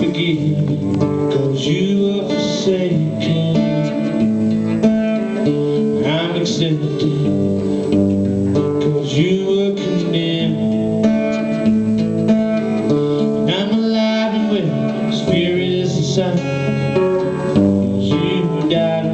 forgive Cause you are forsaken. I'm accepted you were condemned. I'm alive and well Spirit is inside Cause you died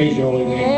major league